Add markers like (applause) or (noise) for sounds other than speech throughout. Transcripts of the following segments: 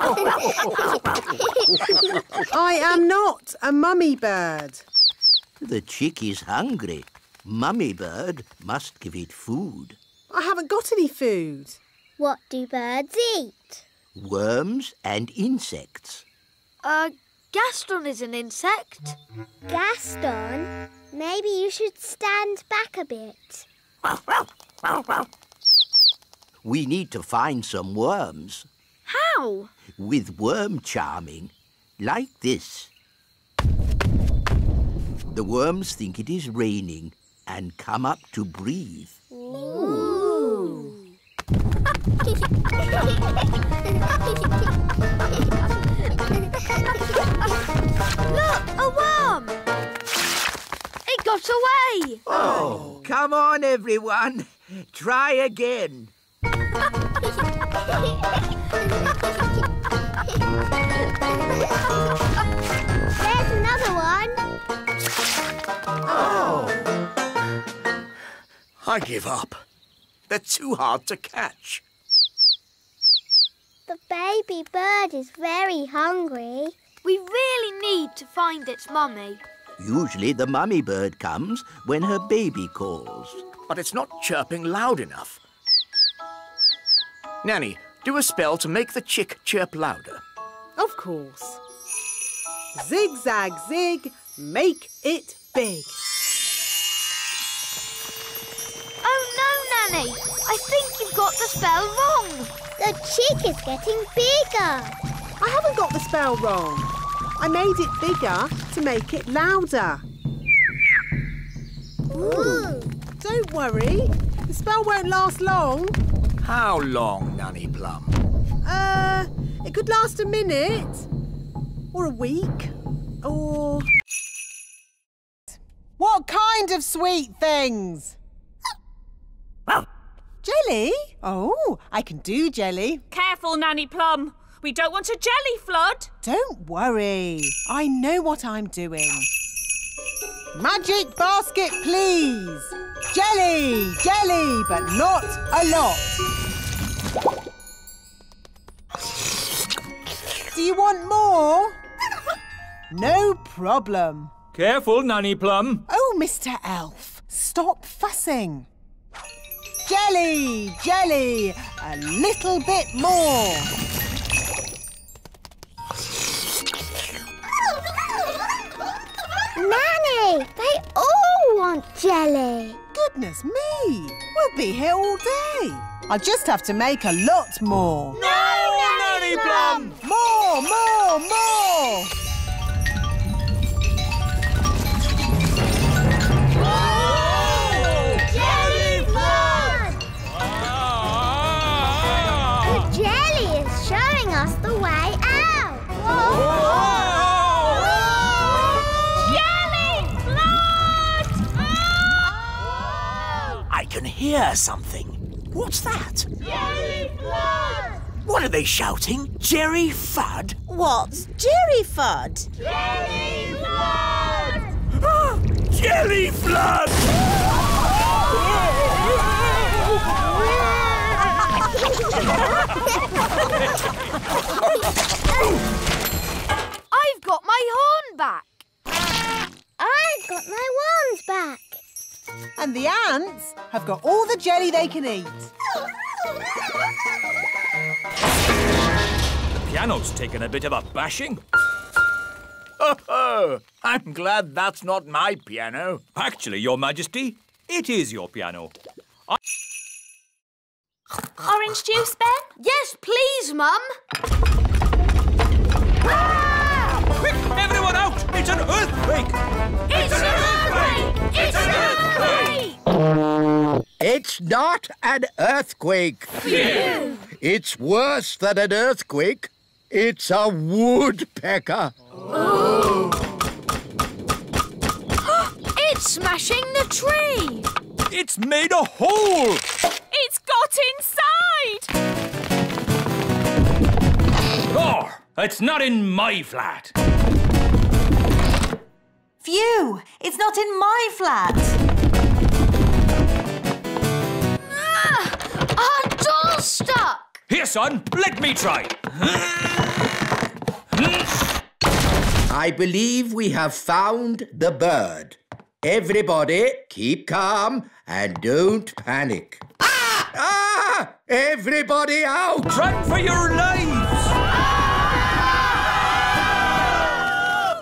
(laughs) I am not a mummy bird. The chick is hungry. Mummy bird must give it food. I haven't got any food. What do birds eat? Worms and insects. Uh, Gaston is an insect. Gaston, maybe you should stand back a bit. We need to find some worms. How? With worm charming, like this. The worms think it is raining and come up to breathe. Ooh. (laughs) Look, a worm! It got away! Oh, come on, everyone. Try again. (laughs) There's another one. Oh! I give up. They're too hard to catch. The baby bird is very hungry. We really need to find its mummy. Usually the mummy bird comes when her baby calls. But it's not chirping loud enough. Nanny, do a spell to make the chick chirp louder. Of course. Zigzag zig, make it big. Oh no, Nanny! I think you've got the spell wrong. The chick is getting bigger. I haven't got the spell wrong. I made it bigger to make it louder. Ooh. Don't worry, the spell won't last long. How long, Nanny Plum? Uh, it could last a minute, or a week, or. What kind of sweet things? Well. Jelly? Oh, I can do jelly. Careful, Nanny Plum. We don't want a jelly flood. Don't worry, I know what I'm doing. Magic basket, please. Jelly, jelly, but not a lot. Do you want more? (laughs) No problem. Careful, Nanny Plum. Oh, Mr. Elf, stop fussing. Jelly, jelly, a little bit more. Nanny, they all want jelly. Goodness me, we'll be here all day. I'll just have to make a lot more. No, Nanny Plum! More, more, more! Hear something. What's that? Jelly flood! What are they shouting? Jerry Fudd? What's Jerry Fudd? Jelly flood! Ah, Jelly Flood! I've got my horn back. I've got my wands back. And the ants have got all the jelly they can eat. The piano's taken a bit of a bashing. Oh, (laughs) I'm glad that's not my piano. Actually, Your Majesty, it is your piano. Orange juice, Ben? Yes, please, Mum. Quick, everyone out! It's an earthquake! It's an earthquake! It's an earthquake! It's not an earthquake. It's worse than an earthquake. It's a woodpecker. (gasps) It's smashing the tree. It's made a hole! It's got inside! Oh, it's not in my flat. Phew! It's not in my flat. Here, son, let me try. I believe we have found the bird. Everybody, keep calm and don't panic. Ah! Ah! Everybody out! Run for your lives!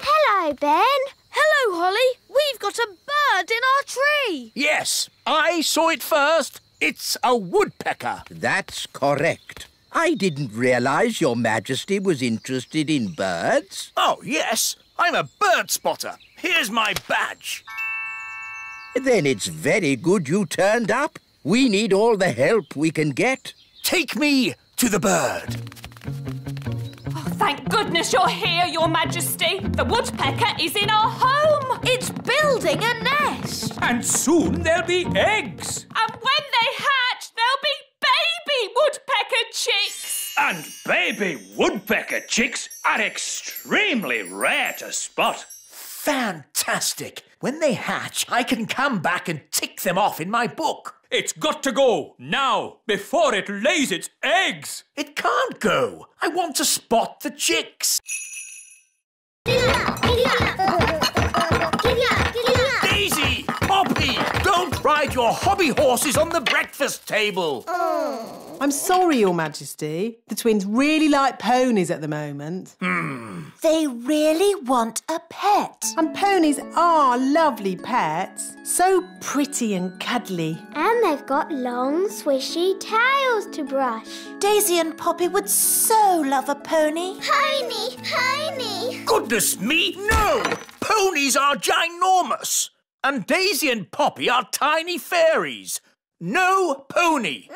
Hello, Ben. Hello, Holly. We've got a bird in our tree. Yes, I saw it first. It's a woodpecker. That's correct. I didn't realize your majesty was interested in birds. Oh, yes, I'm a bird spotter. Here's my badge. Then it's very good you turned up. We need all the help we can get. Take me to the bird. Thank goodness you're here, Your Majesty. The woodpecker is in our home. It's building a nest. And soon there'll be eggs. And when they hatch, there'll be baby woodpecker chicks. And baby woodpecker chicks are extremely rare to spot. Fantastic. When they hatch, I can come back and tick them off in my book. It's got to go now, before it lays its eggs. It can't go. I want to spot the chicks. Ride your hobby horses on the breakfast table. Oh. I'm sorry, Your Majesty. The twins really like ponies at the moment. Hmm. They really want a pet. And ponies are lovely pets. So pretty and cuddly. And they've got long, swishy tails to brush. Daisy and Poppy would so love a pony. Pony, pony. Goodness me, no! Ponies are ginormous. And Daisy and Poppy are tiny fairies. No pony.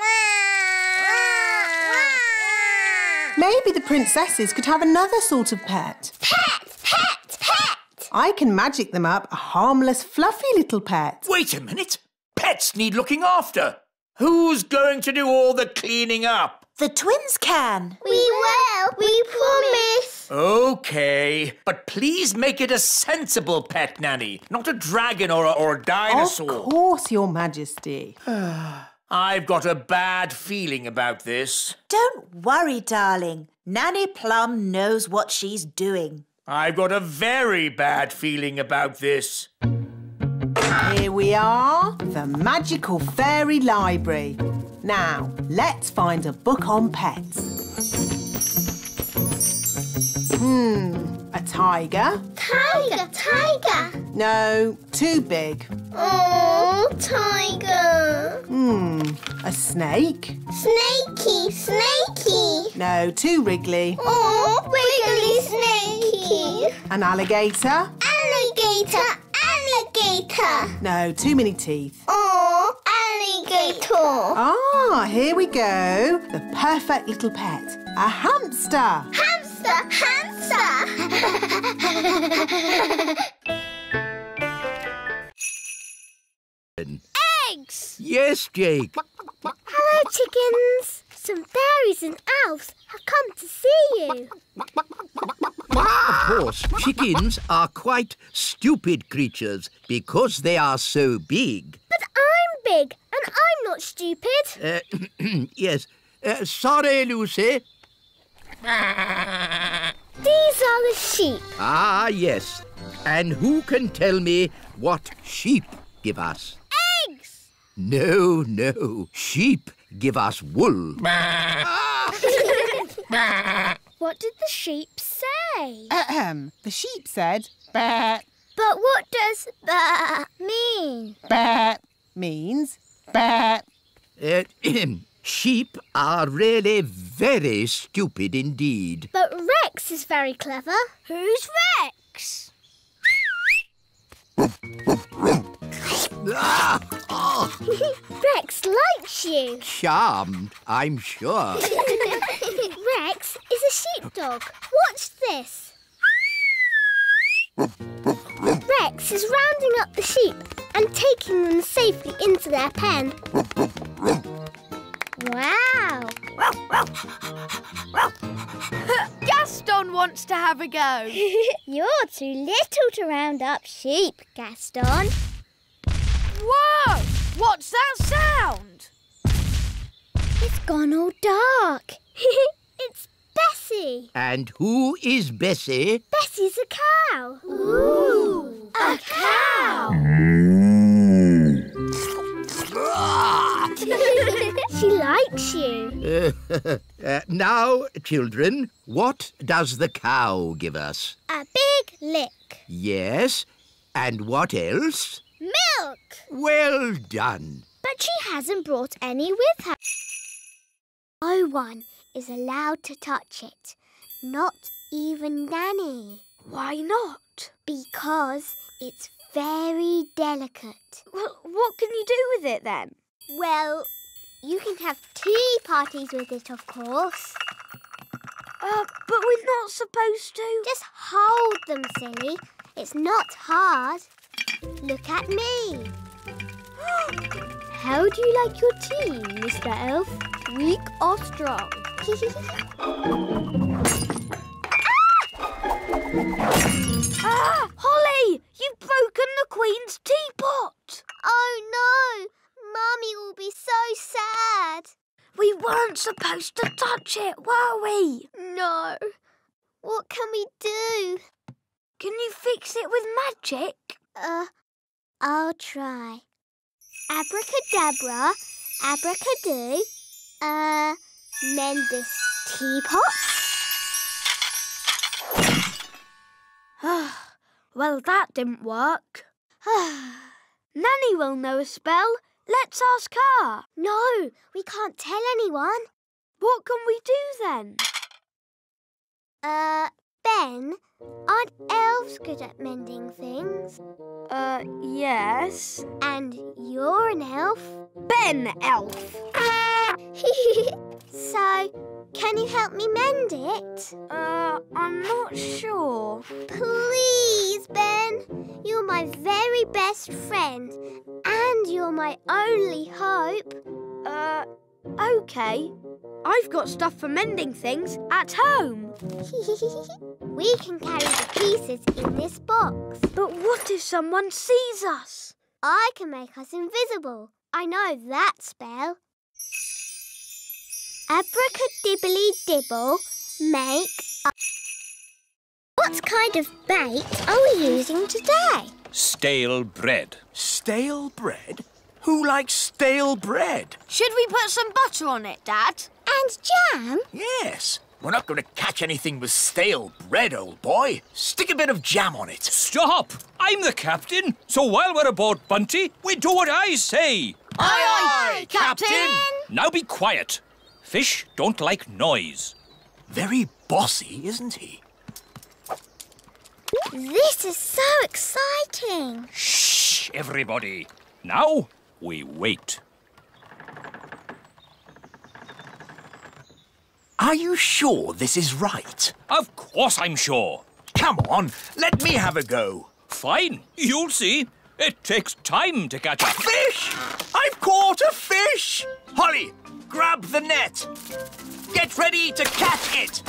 Maybe the princesses could have another sort of pet. Pet, pet, pet. I can magic them up a harmless, fluffy little pet. Wait a minute. Pets need looking after. Who's going to do all the cleaning up? The twins can. We will. We promise. Okay, but please make it a sensible pet nanny, not a dragon or a, or a dinosaur. Of course, Your Majesty. (sighs) I've got a bad feeling about this. Don't worry, darling. Nanny Plum knows what she's doing. I've got a very bad feeling about this. Here we are, the magical fairy library. Now, let's find a book on pets. Hmm, a tiger? Tiger, tiger. No, too big. Oh, tiger. Hmm, a snake? Snakey, snakey. No, too wriggly. Oh, wiggly snakey. An alligator? Alligator, alligator. No, too many teeth. Oh, alligator. Ah, here we go. The perfect little pet. A hamster. Hamster, hamster. Eggs. Yes, Jake. Hello, chickens. Some fairies and elves have come to see you. Of course, chickens are quite stupid creatures because they are so big. But I'm big and I'm not stupid. Uh, (clears throat) yes. Uh, sorry, Lucy. (laughs) These are the sheep. Ah, yes. And who can tell me what sheep give us? Eggs. No, no. Sheep give us wool. (laughs) (laughs) What did the sheep say? Ahem. The sheep said, bat, But what does that mean? bat means bat. Uh, (clears throat) sheep are really very stupid indeed. But Rex is very clever. Who's Rex? (laughs) Rex likes you. charmed, I'm sure. (laughs) Rex is a sheepdog. Watch this. Rex is rounding up the sheep and taking them safely into their pen. Wow! (laughs) Gaston wants to have a go. (laughs) You're too little to round up sheep, Gaston. Whoa! What's that sound? It's gone all dark. (laughs) it's Bessie. And who is Bessie? Bessie's a cow. Ooh, a cow. (laughs) she likes you. (laughs) Uh, now, children, what does the cow give us? A big lick. Yes, and what else? Milk. Well done. But she hasn't brought any with her. No one is allowed to touch it. Not even Nanny. Why not? Because it's very delicate. Well, what can you do with it then? Well, you can have tea parties with it, of course. Uh, but we're not supposed to. Just hold them, silly. It's not hard. Look at me. (gasps) How do you like your tea, Mr. Elf? Weak or strong? (laughs) Ah! Holly! You've broken the Queen's teapot! oh no! Mummy will be so sad. We weren't supposed to touch it, were we? No. What can we do? Can you fix it with magic? Uh, I'll try. Abracadabra, abracadoo. Uh, mend this teapot. (sighs) well, that didn't work. (sighs) Nanny will know a spell. Let's ask her. No, we can't tell anyone. What can we do then? Uh, Ben, aren't elves good at mending things? Uh, yes. And you're an elf. Ben Elf. (laughs) so, can you help me mend it? Uh, I'm not sure. Please, Ben. You're my very best friend. And you're my only hope. Uh, okay. I've got stuff for mending things at home. (laughs) we can carry the pieces in this box. But what if someone sees us? I can make us invisible. I know that spell. Abracadibbly dibble, make a... What kind of bait are we using today? Stale bread. Stale bread? Who likes stale bread? Should we put some butter on it, Dad? And jam? Yes. We're not going to catch anything with stale bread, old boy. Stick a bit of jam on it. Stop! I'm the captain, so while we're aboard Bunty, we do what I say. Aye, aye, Captain. Now be quiet. Fish don't like noise. Very bossy, isn't he? This is so exciting. Shh, everybody. Now we wait. Are you sure this is right? Of course I'm sure. Come on, let me have a go. Fine, you'll see. It takes time to catch a Fish! I've caught a fish! Holly, grab the net. Get ready to catch it.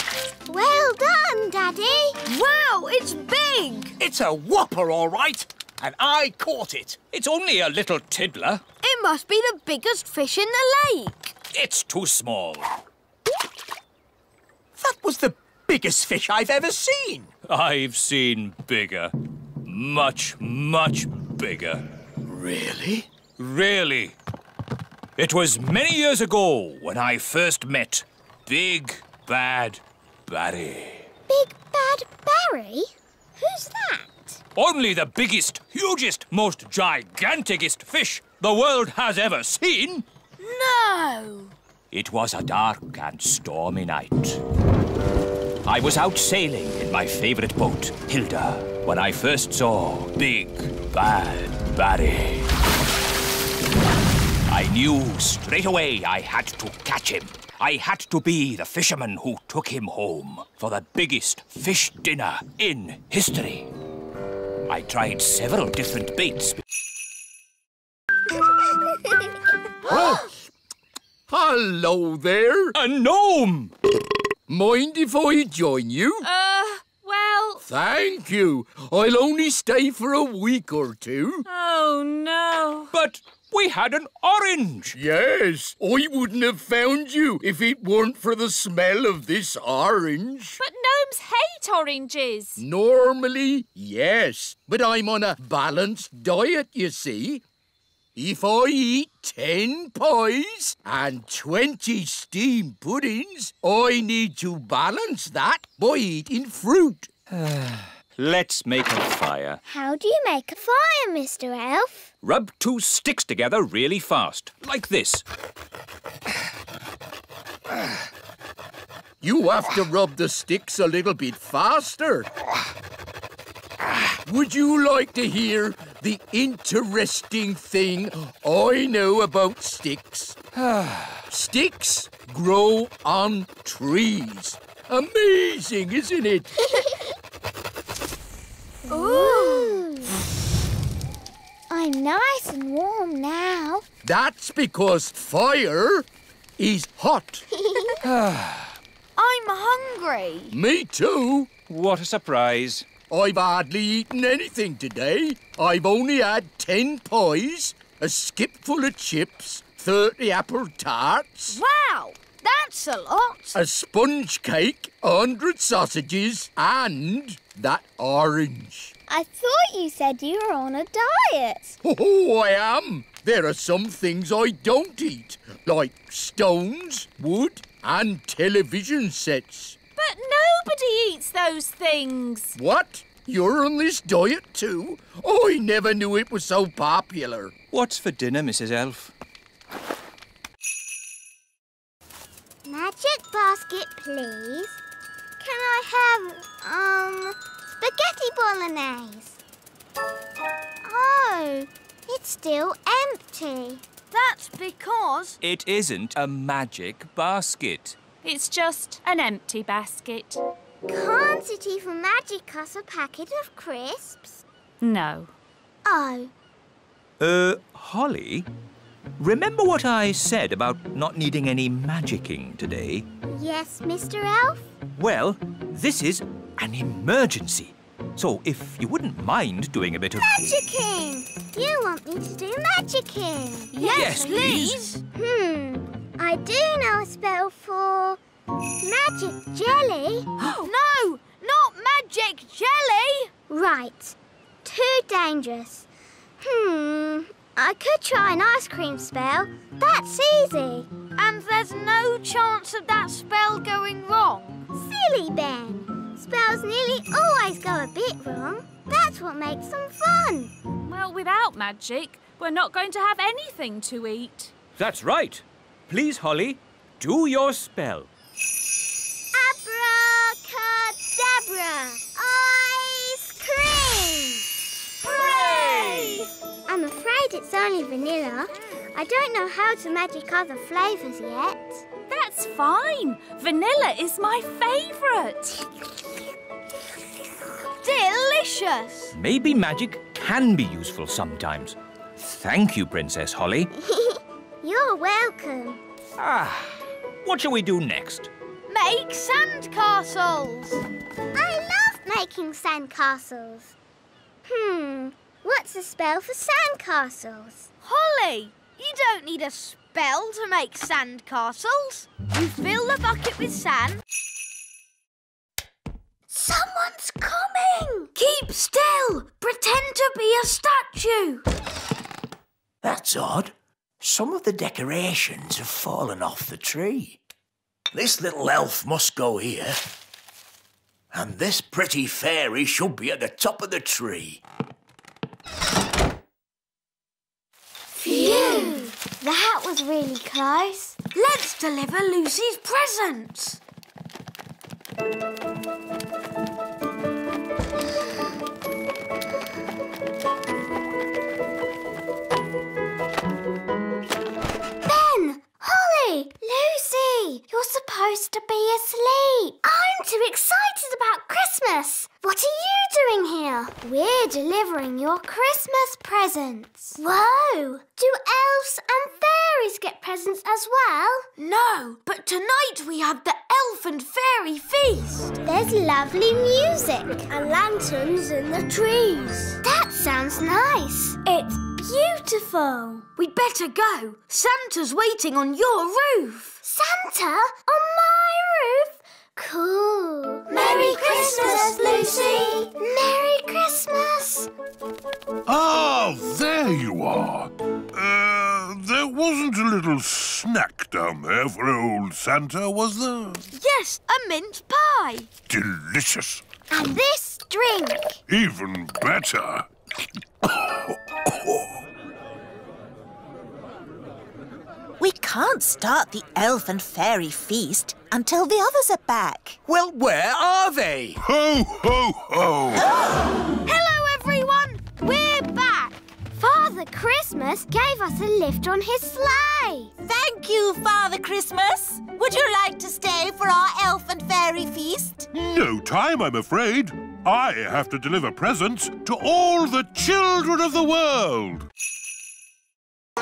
Well done, Daddy. Wow, it's big! It's a whopper, all right. And I caught it. It's only a little tiddler. It must be the biggest fish in the lake. It's too small. That was the biggest fish I've ever seen. I've seen bigger. Much, much bigger. Really? Really. It was many years ago when I first met Big Bad Barry. Big Bad Barry? Who's that? Only the biggest, hugest, most giganticest fish the world has ever seen. No! It was a dark and stormy night. I was out sailing in my favorite boat, Hilda, when I first saw Big Bad Barry. I knew straight away I had to catch him. I had to be the fisherman who took him home for the biggest fish dinner in history. I tried several different baits. Hello there. A gnome! Mind if I join you? Uh, well, Thank you. I'll only stay for a week or two. oh no. But We had an orange. Yes, I wouldn't have found you if it weren't for the smell of this orange. But gnomes hate oranges. Normally, yes, but I'm on a balanced diet, you see. If I eat ten pies and twenty steamed puddings, I need to balance that by eating fruit. (sighs) (sighs) Let's make a fire. How do you make a fire, Mr. Elf? Rub two sticks together really fast, like this. You have to rub the sticks a little bit faster. Would you like to hear the interesting thing I know about sticks? sticks grow on trees. Amazing, isn't it? (laughs) Ooh. I'm nice and warm now. That's because fire is hot. (laughs) (sighs) I'm hungry. Me too. What a surprise. I've hardly eaten anything today. I've only had ten pies, a skip full of chips, thirty apple tarts, Wow, that's a lot. a sponge cake, a hundred sausages, and that orange. I thought you said you were on a diet. Oh, I am. There are some things I don't eat, like stones, wood, and television sets. But nobody eats those things. What? You're on this diet too? I never knew it was so popular. What's for dinner, Mrs. Elf? Magic basket, please. Can I have, um, spaghetti bolognese? Oh, it's still empty. That's because It isn't a magic basket. It's just an empty basket. Can't it even magic us a packet of crisps? No. Oh, Uh, Holly? Remember what I said about not needing any magicking today? yes, Mr. Elf? Well, this is an emergency. So if you wouldn't mind doing a bit of... Magicking! You want me to do magicking? Yes, please. Hmm, I do know a spell for magic jelly. (gasps) no, not magic jelly. Right, too dangerous. Hmm, I could try an ice cream spell. That's easy. And there's no chance of that spell going wrong. Silly Ben. Spells nearly always go a bit wrong. That's what makes them fun. Well, without magic, we're not going to have anything to eat. That's right. Please, Holly, do your spell. Abracadabra! Ice cream! Hooray! I'm afraid it's only vanilla. I don't know how to magic other flavours yet. That's fine. Vanilla is my favourite. Delicious. Maybe magic can be useful sometimes. Thank you, Princess Holly. (laughs) You're welcome. Ah, what shall we do next? Make sandcastles. I love making sandcastles. Hmm, what's a spell for sandcastles? Holly, you don't need a spell to make sandcastles. You fill the bucket with sand. Someone's coming! Keep still. Pretend to be a statue. That's odd. Some of the decorations have fallen off the tree. This little elf must go here. And this pretty fairy should be at the top of the tree. Phew! That was really close. Let's deliver Lucy's presents. You're supposed to be asleep. I'm too excited about Christmas. What are you doing here? We're delivering your Christmas presents. Whoa! Do elves and fairies get presents as well? No, but tonight we have the elf and fairy feast. There's lovely music and lanterns in the trees. That sounds nice. It's beautiful. we'd better go. Santa's waiting on your roof. Santa on my roof? Cool. Merry Christmas, Lucy. Merry Christmas. Ah, there you are. Uh, there wasn't a little snack down there for old Santa, was there? Yes, a mince pie. Delicious. And this drink. Even better. We can't start the elf and fairy feast until the others are back. Well, where are they? Ho, ho, ho! (gasps) Hello, everyone. We're back. Father Christmas gave us a lift on his sleigh. Thank you, Father Christmas. Would you like to stay for our elf and fairy feast? No time, I'm afraid. I have to deliver presents to all the children of the world.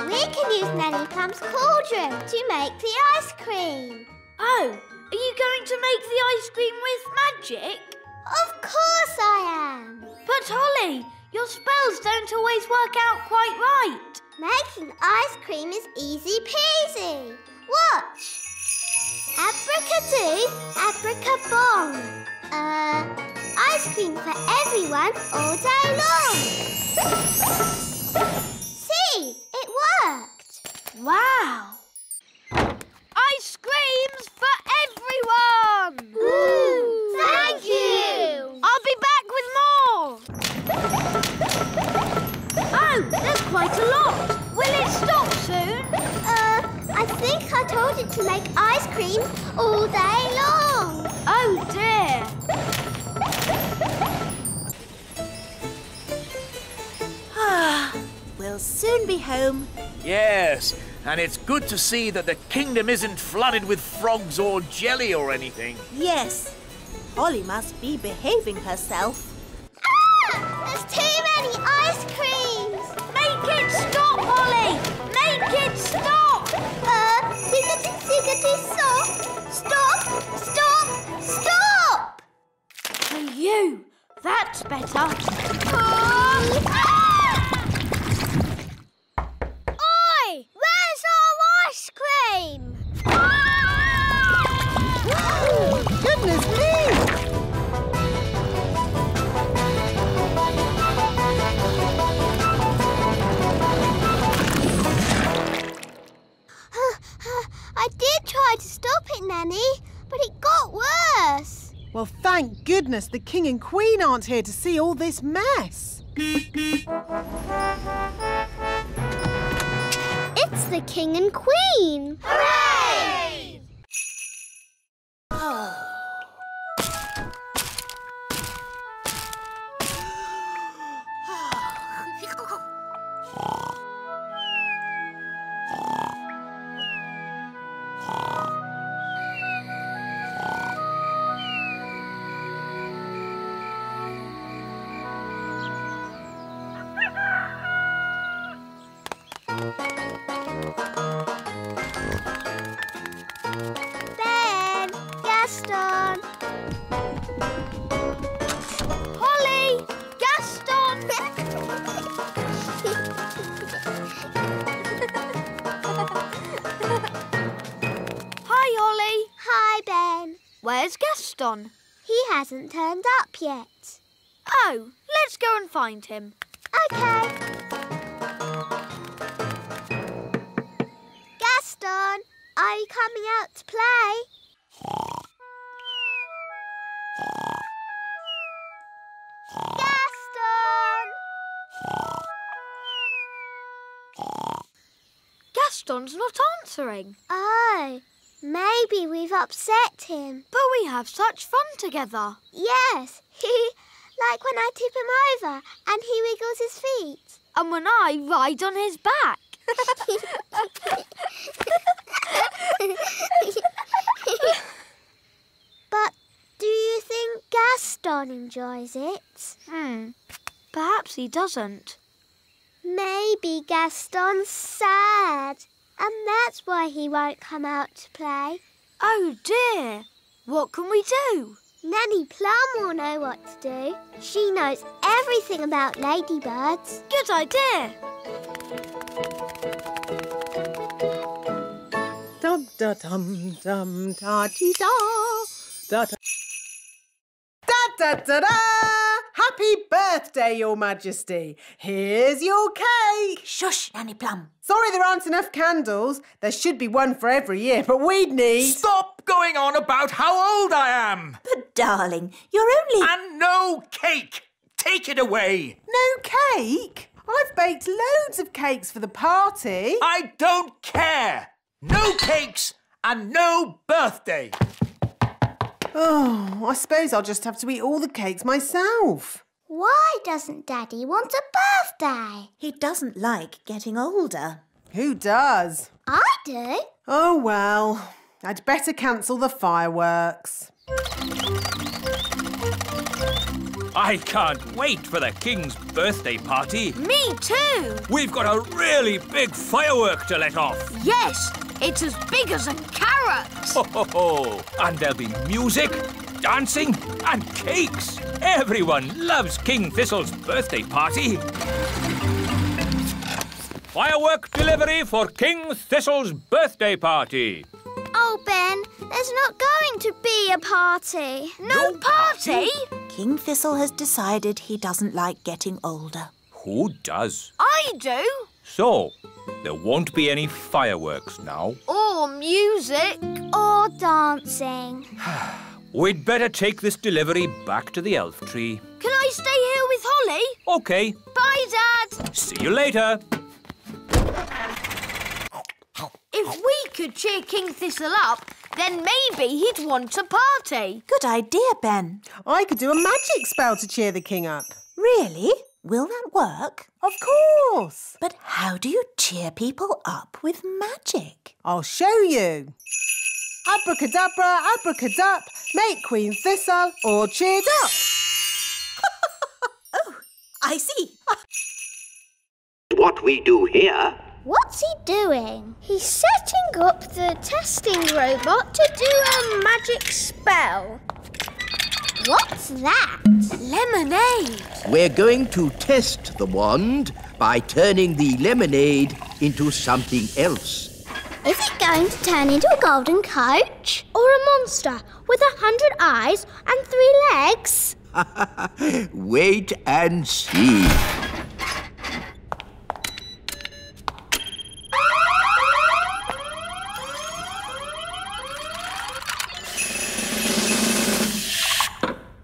We can use Nanny Plum's cauldron to make the ice cream. Oh, are you going to make the ice cream with magic? Of course I am. But Holly, your spells don't always work out quite right. Making ice cream is easy peasy. Watch. Abracadoo, abracabong. Uh, ice cream for everyone all day long. (laughs) See, it worked. Wow. Ice creams for everyone! Ooh, thank you. I'll be back with more. Oh, there's quite a lot. Will it stop soon? Uh, I think I told it to make ice cream all day long. Oh dear. We'll soon be home. Yes, and it's good to see that the kingdom isn't flooded with frogs or jelly or anything. Yes. Holly must be behaving herself. Ah! There's too many ice creams. Make it stop, Holly! Make it stop! Uh, ziggity ziggity stop. Stop, stop, stop. For you. That's better. Ah! Oi! Where's our ice cream? Goodness me! I did try to stop it, Nanny, but it got worse. Well, thank goodness the King and Queen aren't here to see all this mess. The King and Queen. Hooray! Hasn't turned up yet. Oh, let's go and find him. Okay. Gaston, are you coming out to play? Gaston! Gaston's not answering. Oh, maybe we've upset him. But we have such fun together. Yes, he (laughs) like when I tip him over and he wiggles his feet. And when I ride on his back. but do you think Gaston enjoys it? Hmm. Perhaps he doesn't. Maybe Gaston's sad, and that's why he won't come out to play. Oh dear! What can we do? Nanny Plum will know what to do. She knows everything about ladybirds. Good idea! Dum da dum dum da dee da da da da da da da Happy birthday, Your Majesty. Here's your cake. Shush, Nanny Plum. Sorry there aren't enough candles. There should be one for every year, but we'd need. Stop going on about how old I am! But darling, you're only... And no cake! Take it away! No cake? I've baked loads of cakes for the party. I don't care! No cakes and no birthday! Oh, I suppose I'll just have to eat all the cakes myself. Why doesn't Daddy want a birthday? He doesn't like getting older. Who does? I do. Oh, well, I'd better cancel the fireworks. I can't wait for the King's birthday party. Me too. We've got a really big firework to let off. Yes, it's as big as a carrot. Ho, ho, ho. And there'll be music, dancing, and cakes. Everyone loves King Thistle's birthday party. Firework delivery for King Thistle's birthday party. Oh, Ben, there's not going to be a party. No party? King Thistle has decided he doesn't like getting older. Who does? I do. So, there won't be any fireworks now. Or music. Or dancing. (sighs) (sighs) We'd better take this delivery back to the elf tree. Can I stay here with Holly? Okay, Bye, Dad. see you later. If we could cheer King Thistle up, then maybe he'd want a party. Good idea, Ben. I could do a magic spell to cheer the king up. Really? Will that work? Of course. But how do you cheer people up with magic? I'll show you. Abracadabra, abracadup, make Queen Thistle all cheered up. (laughs) Oh, I see. What we do here What's he doing? He's setting up the testing robot to do a magic spell. What's that? Lemonade. We're going to test the wand by turning the lemonade into something else. Is it going to turn into a golden coach? Or a monster with a hundred eyes and three legs? (laughs) Wait and see.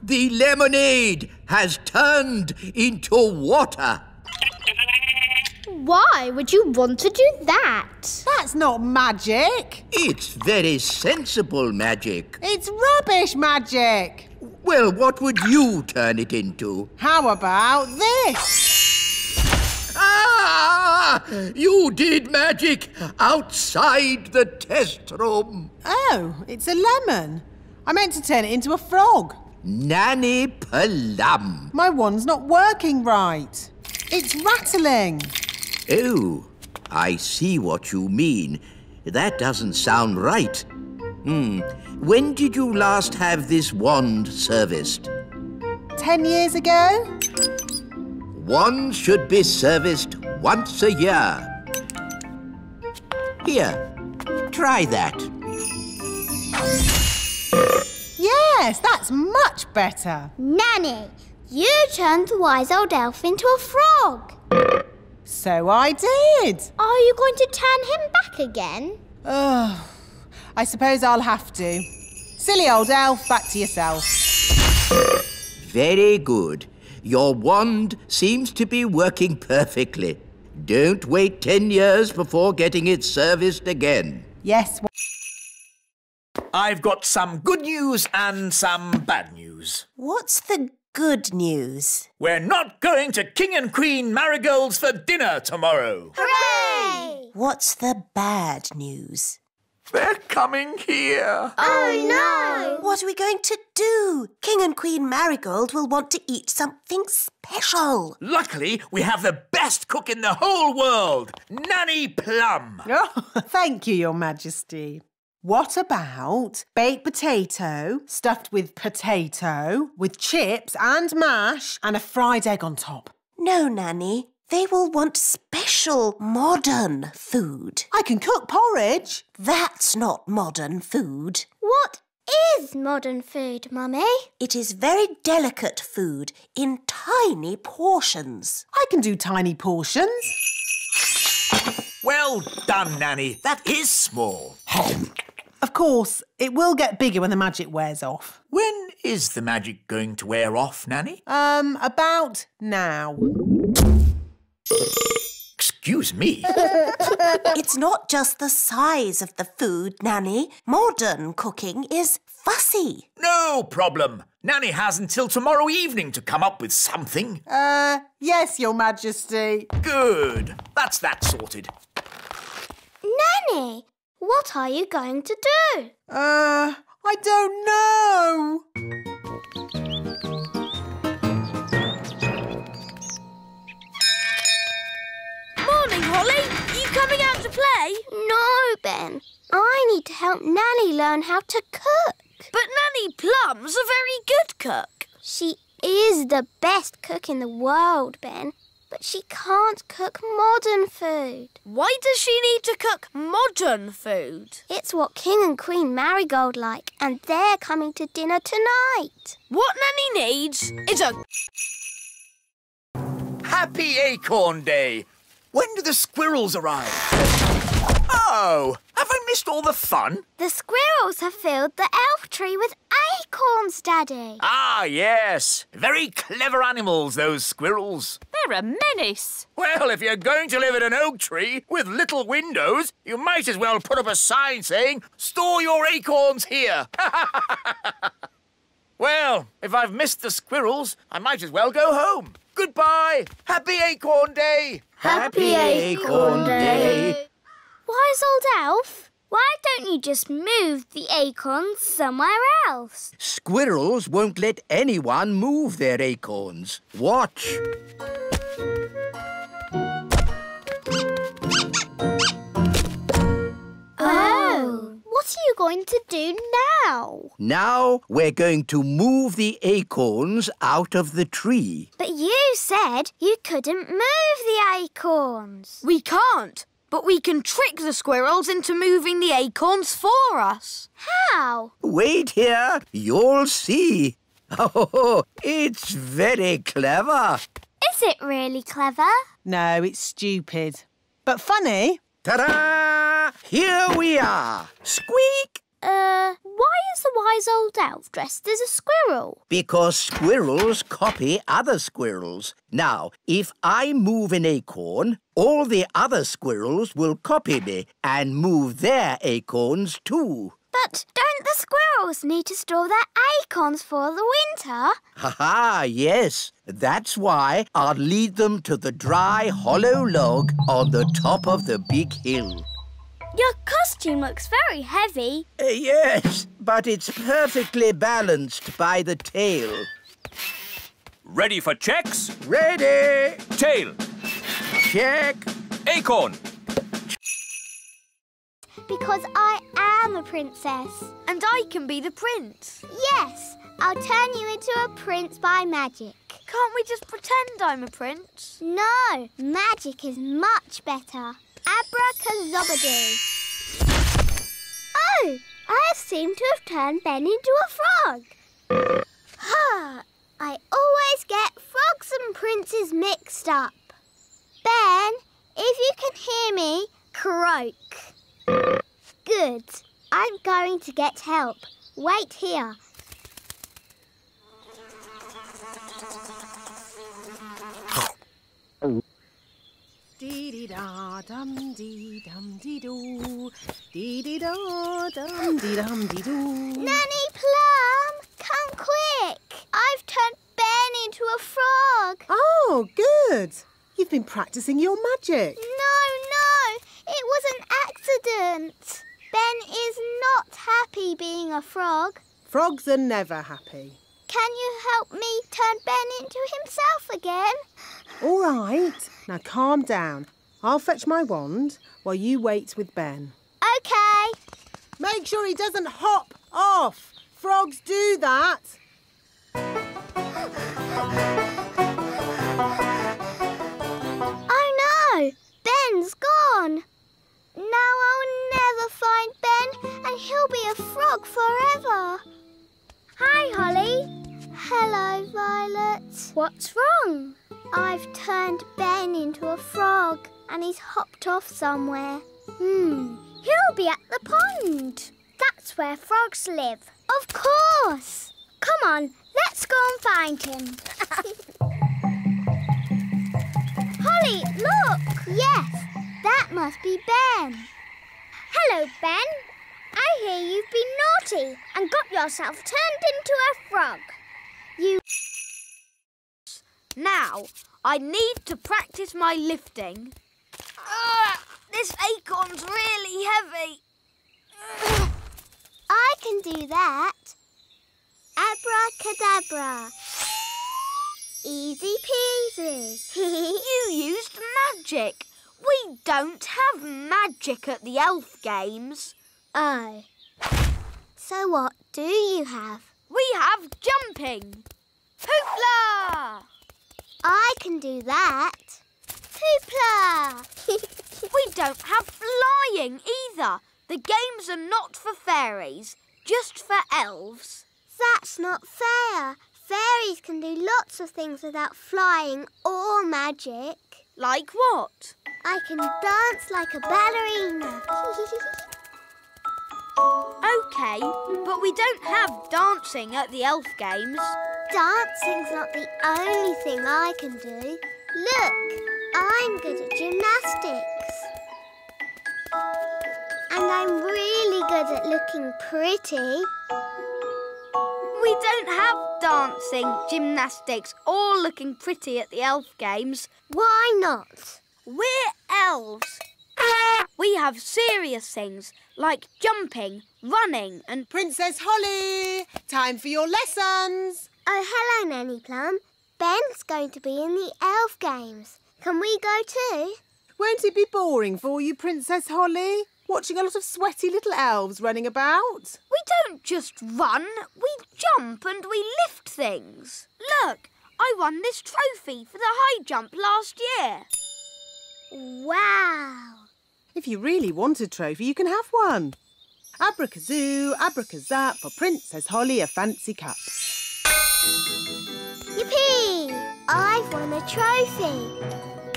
The lemonade has turned into water. Why would you want to do that? That's not magic. It's very sensible magic. It's rubbish magic. Well, what would you turn it into? How about this? Ah! You did magic outside the test room. Oh, it's a lemon. I meant to turn it into a frog. Nanny Plum. My wand's not working right. It's rattling. Oh, I see what you mean. That doesn't sound right. Hmm. When did you last have this wand serviced? Ten years ago? Wands should be serviced once a year. Here, try that. Yes, that's much better. Nanny, you turned the wise old elf into a frog. So I did. Are you going to turn him back again? Oh, I suppose I'll have to. Silly old elf, back to yourself. Very good. Your wand seems to be working perfectly. Don't wait ten years before getting it serviced again. Yes. I've got some good news and some bad news. What's the good news? We're not going to King and Queen Marigold's for dinner tomorrow. Hooray! What's the bad news? They're coming here. Oh no! What are we going to do? King and Queen Marigold will want to eat something special. Luckily, we have the best cook in the whole world, Nanny Plum. (laughs) Oh, thank you, Your Majesty. What about baked potato stuffed with potato, with chips and mash, and a fried egg on top? No, Nanny. They will want special special modern food. I can cook porridge. That's not modern food. What is modern food, Mummy? It is very delicate food in tiny portions. I can do tiny portions. Well done, Nanny. That is small. (laughs) Of course, it will get bigger when the magic wears off. When is the magic going to wear off, Nanny? Um, about now. Excuse me. (laughs) it's not just the size of the food, Nanny. Modern cooking is fussy. No problem. Nanny has until tomorrow evening to come up with something. Uh, yes, Your Majesty. Good. That's that sorted. Nanny, what are you going to do? Uh, I don't know. Morning, Holly. You coming out to play? No, Ben. I need to help Nanny learn how to cook. But Nanny Plum's a very good cook. She is the best cook in the world, Ben. But she can't cook modern food. Why does she need to cook modern food? It's what King and Queen Marigold like, and they're coming to dinner tonight. What Nanny needs is a Happy Acorn Day. When do the squirrels arrive? Oh, have I missed all the fun? The squirrels have filled the elf tree with acorns, Daddy. Ah, yes. Very clever animals, those squirrels. They're a menace. Well, if you're going to live in an oak tree with little windows, you might as well put up a sign saying, Store your acorns here. (laughs) well, if I've missed the squirrels, I might as well go home. Goodbye. Happy Acorn Day. Happy Acorn Day. Wise old elf, why don't you just move the acorns somewhere else? Squirrels won't let anyone move their acorns. Watch. Oh, oh. What are you going to do now? Now we're going to move the acorns out of the tree. But you said you couldn't move the acorns. We can't, but we can trick the squirrels into moving the acorns for us. How? Wait here, you'll see. (laughs) Oh, it's very clever. Is it really clever? No, it's stupid. But funny. Ta-da! Here we are. Squeak! Uh, why is the wise old elf dressed as a squirrel? Because squirrels copy other squirrels. Now, if I move an acorn, all the other squirrels will copy me and move their acorns too. But don't the squirrels need to store their acorns for the winter? Ha ha, yes. That's why I'll lead them to the dry, hollow log on the top of the big hill. Your costume looks very heavy. Uh, yes, but it's perfectly balanced by the tail. Ready for checks? Ready! Tail. Check. Acorn. Because I am a princess. And I can be the prince. Yes, I'll turn you into a prince by magic. Can't we just pretend I'm a prince? No, magic is much better. Abracazobadoo. Oh, I seem to have turned Ben into a frog. I always get frogs and princes mixed up. Ben, if you can hear me, croak. Good. I'm going to get help. Wait here. Dee dee da dum dee dum dee doo. Dee dee da dum dee dum dee doo. Nanny Plum, come quick. I've turned Ben into a frog. Oh, good. You've been practicing your magic. No, no, it was an accident. Ben is not happy being a frog. Frogs are never happy. Can you help me turn Ben into himself again? All right. Now calm down. I'll fetch my wand while you wait with Ben. OK. Make sure he doesn't hop off. Frogs do that. oh no! Ben's gone. Now I'll never find Ben and he'll be a frog forever. Hi, Holly. Hello, Violet. What's wrong? I've turned Ben into a frog and he's hopped off somewhere. Hmm, he'll be at the pond. That's where frogs live. Of course. Come on, let's go and find him. (laughs) Holly, look! Yes, that must be Ben. Hello, Ben. I hear you've been naughty and got yourself turned into a frog. You. Now, I need to practice my lifting. Ugh, this acorn's really heavy. Ugh. I can do that. Abracadabra. Easy peasy. (laughs) you used magic. We don't have magic at the elf games. oh. So what do you have? We have jumping. Hoopla! I can do that. Hoopla! (laughs) we don't have flying either. The games are not for fairies, just for elves. That's not fair. Fairies can do lots of things without flying or magic. Like what? I can dance like a ballerina. (laughs) OK, but we don't have dancing at the elf games. Dancing's not the only thing I can do. Look, I'm good at gymnastics. And I'm really good at looking pretty. We don't have dancing, gymnastics, or looking pretty at the elf games. Why not? We're elves. We have serious things like jumping, running, and. Princess Holly, time for your lessons. Oh, hello, Nanny Plum. Ben's going to be in the elf games. Can we go too? Won't it be boring for you, Princess Holly? Watching a lot of sweaty little elves running about? We don't just run, we jump and we lift things. Look, I won this trophy for the high jump last year. Wow. If you really want a trophy, you can have one. Abracazoo, abracazap for Princess Holly a fancy cup. Yippee! I've won a trophy.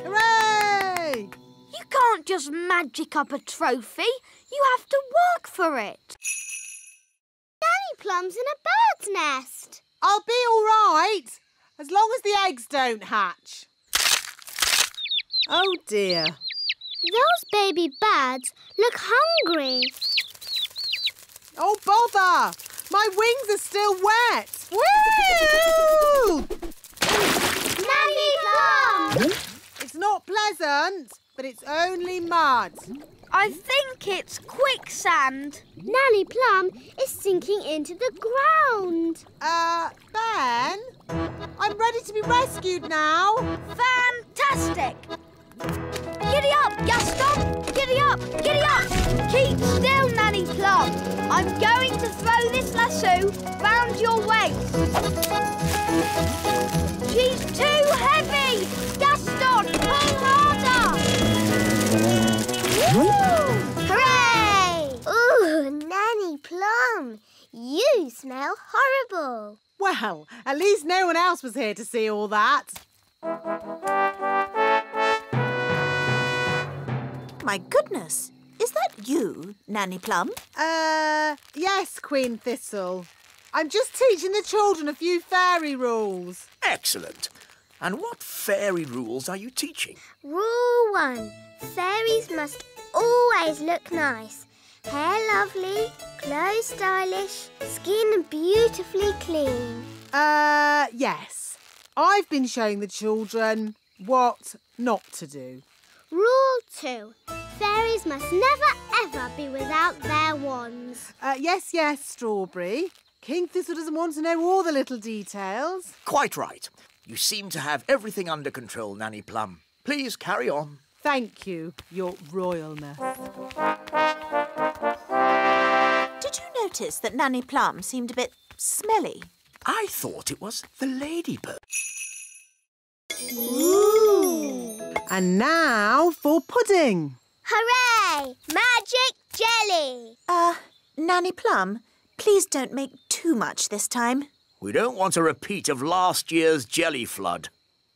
Hooray! You can't just magic up a trophy. You have to work for it. Nanny Plum's in a bird's nest. I'll be all right, as long as the eggs don't hatch. Oh dear. Those baby birds look hungry. Oh bother! My wings are still wet. Woo! Nanny Plum! It's not pleasant, but it's only mud. I think it's quicksand. Nanny Plum is sinking into the ground. Uh, Ben? I'm ready to be rescued now. Fantastic! Giddy up, Gaston! Giddy up! Giddy up! Keep still, Nanny Plum. I'm going to throw this lasso round your waist. She's too heavy! Gaston, pull harder! Hooray! Ooh, Nanny Plum, you smell horrible. Well, at least no one else was here to see all that. My goodness, is that you, Nanny Plum? Uh, yes, Queen Thistle. I'm just teaching the children a few fairy rules. Excellent. And what fairy rules are you teaching? Rule one fairies must always look nice. Hair lovely, clothes stylish, skin beautifully clean. Uh, yes. I've been showing the children what not to do. Rule two fairies must never ever be without their wands. Uh, yes, yes, Strawberry. King Thistle doesn't want to know all the little details. Quite right. You seem to have everything under control, Nanny Plum. Please carry on. Thank you, Your Royalness. Did you notice that Nanny Plum seemed a bit smelly? I thought it was the ladybird. Ooh! And now for pudding. Hooray! Magic jelly! Uh, Nanny Plum, please don't make too much this time. We don't want a repeat of last year's jelly flood.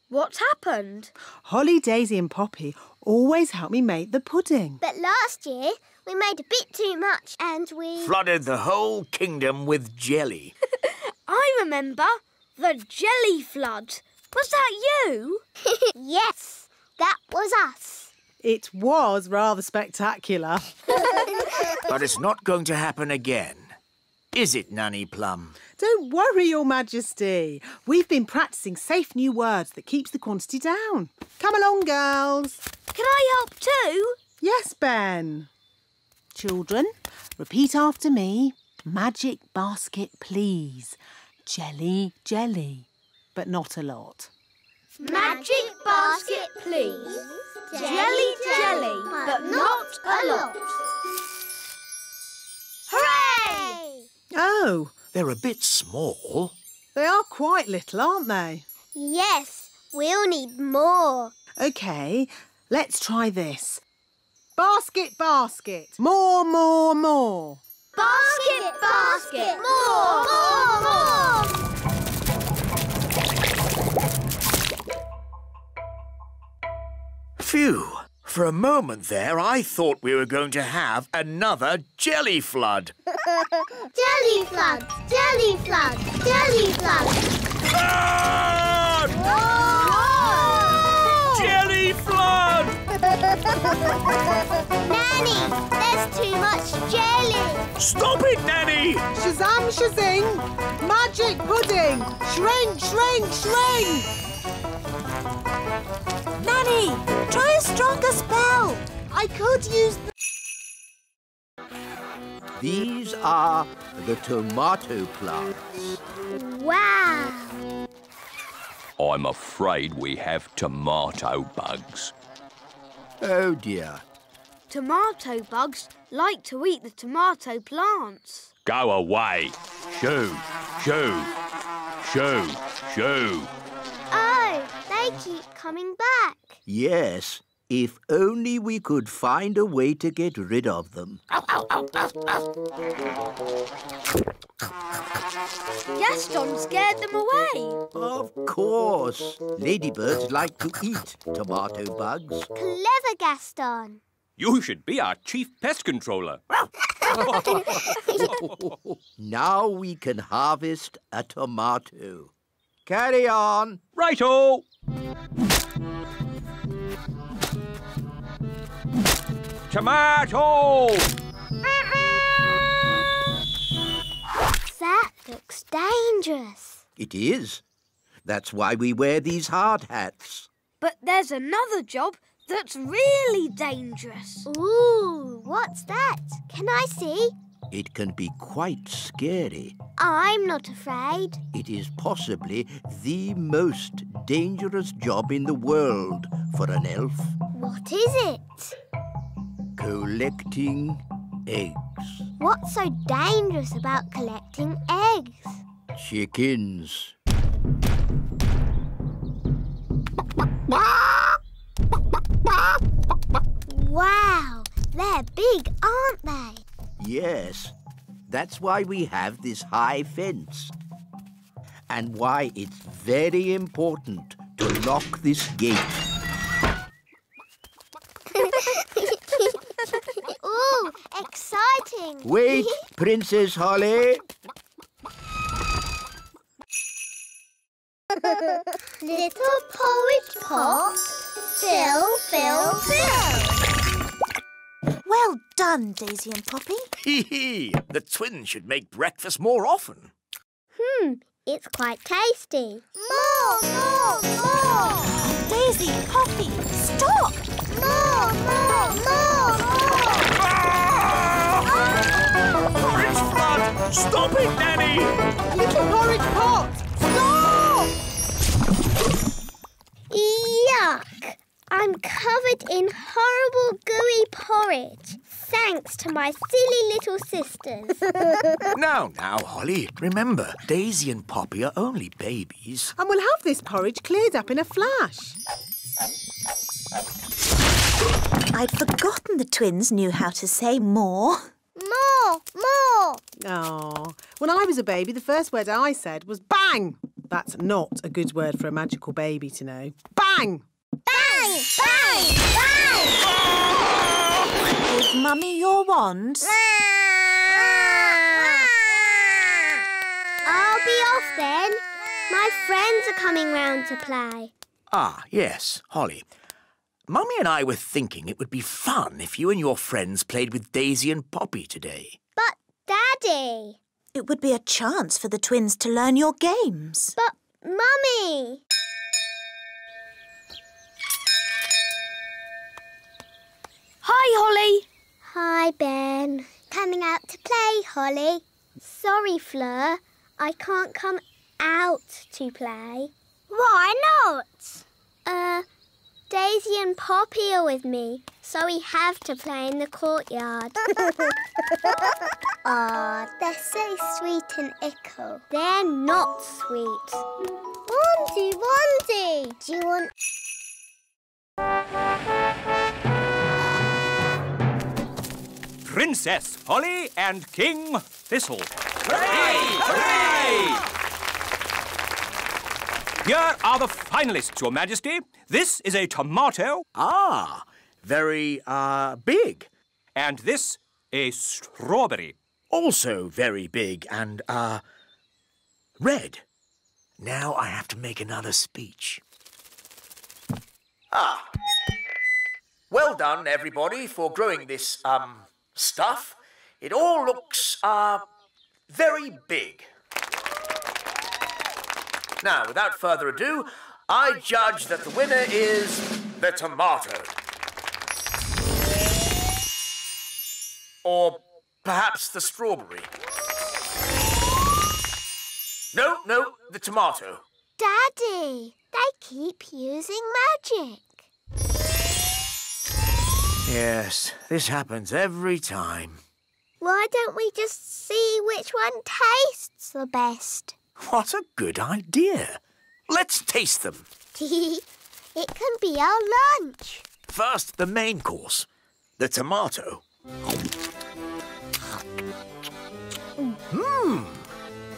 What happened? Holly, Daisy and Poppy always help me make the pudding. But last year we made a bit too much and we. Flooded the whole kingdom with jelly. (laughs) I remember the jelly flood. Was that you? (laughs) yes, that was us. It was rather spectacular. (laughs) but it's not going to happen again. Is it, Nanny Plum? Don't worry, Your Majesty. We've been practicing safe new words that keeps the quantity down. Come along, girls. Can I help too? Yes, Ben. Children, repeat after me. Magic basket, please. Jelly, jelly. But not a lot. Magic basket, please. Jelly, jelly, but not a lot. Hooray! Oh, They're a bit small. they are quite little, aren't they? Yes, we'll need more. OK, let's try this. Basket, basket. More, more, more. Basket, basket, more, more, more. Phew. For a moment there, I thought we were going to have another jelly flood. (laughs) jelly flood, jelly flood, jelly flood. Flood! Jelly flood! (laughs) Nanny, there's too much jelly. Stop it, Nanny! Shazam, shazing. Magic pudding. Shrink, shrink, shrink. Nanny, try a stronger spell. I could use the... These are the tomato plants. Wow. I'm afraid we have tomato bugs. Oh dear. Tomato bugs like to eat the tomato plants. Go away. Shoo, shoo, shoo, shoo. They keep coming back. Yes, if only we could find a way to get rid of them. Gaston scared them away. Of course. Ladybirds like to eat tomato bugs. Clever Gaston. You should be our chief pest controller. (laughs) Now we can harvest a tomato. Carry on. Righto. Tomato! That looks dangerous. It is. That's why we wear these hard hats. But there's another job that's really dangerous. Ooh, what's that? Can I see? It can be quite scary. I'm not afraid. It is possibly the most dangerous job in the world for an elf. What is it? Collecting eggs. What's so dangerous about collecting eggs? Chickens. Wow, they're big, aren't they? Yes, that's why we have this high fence. And why it's very important to lock this gate. (laughs) Ooh, exciting. Wait, Princess Holly. (laughs) Little porridge pot, fill, fill, fill. Well done, Daisy and Poppy. (laughs) Hee hee! The twins should make breakfast more often. Hmm, it's quite tasty. More, more, more. Daisy, Poppy, stop! More, more, more, more. Porridge flood! Stop it, Nanny! Little porridge pot. Stop! Yuck! I'm covered in horrible gooey porridge. Thanks to my silly little sisters. (laughs) Now, now, Holly. Remember, Daisy and Poppy are only babies. And we'll have this porridge cleared up in a flash. I'd forgotten the twins knew how to say more. More, more. Oh, when I was a baby, the first word I said was bang. That's not a good word for a magical baby to know. Bang! Bang, bang, bang. Is Mummy your wand? I'll be off then. My friends are coming round to play. Ah, yes, Holly. Mummy and I were thinking it would be fun if you and your friends played with Daisy and Poppy today. But, Daddy. It would be a chance for the twins to learn your games. But, Mummy. Hi, Holly. Hi, Ben. Coming out to play, Holly. Sorry, Fleur. I can't come out to play. Why not? Uh, Daisy and Poppy are with me, so we have to play in the courtyard. (laughs) Aw, they're so sweet and ickle. They're not sweet. Wandy, Wandy, do you want... Princess Holly and King Thistle. Here are the finalists, Your Majesty. This is a tomato. Ah, very, uh, big. And this, a strawberry. Also very big and, uh, red. Now I have to make another speech. Ah. Well done, everybody, for growing this, um, stuff. It all looks, uh, very big. Now, without further ado, I judge that the winner is the tomato. Or perhaps the strawberry. No, no, the tomato. Daddy, they keep using magic. Yes, this happens every time. Why don't we just see which one tastes the best? (laughs) What a good idea. Let's taste them. (laughs) it can be our lunch. First, the main course, the tomato. Mmm,